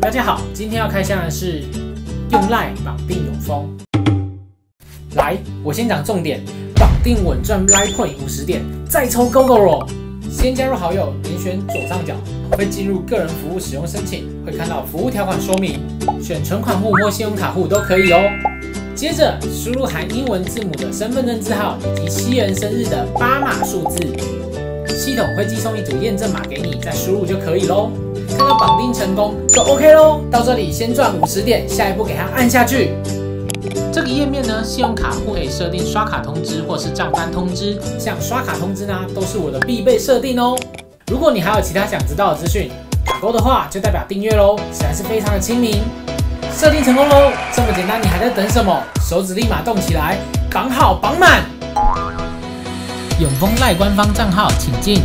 大家好，今天要开箱的是用赖绑定永丰。来，我先讲重点，绑定稳赚 Line Point 五十点，再抽 GoGo 先加入好友，点选左上角，会进入个人服务使用申请，会看到服务条款说明，选存款户或信用卡户都可以哦。接着输入含英文字母的身份证字号以及七人生日的八码数字，系统会寄送一组验证码给你，再输入就可以喽。绑定成功就 OK 喽。到这里先赚五十点，下一步给它按下去。这个页面呢，信用卡户可以设定刷卡通知或是账单通知，像刷卡通知呢，都是我的必备设定哦。如果你还有其他想知道的资讯，打勾的话就代表订阅喽，实在是非常的亲民。设定成功喽，这么简单，你还在等什么？手指立马动起来，绑好绑满。永丰赖官方账号，请进。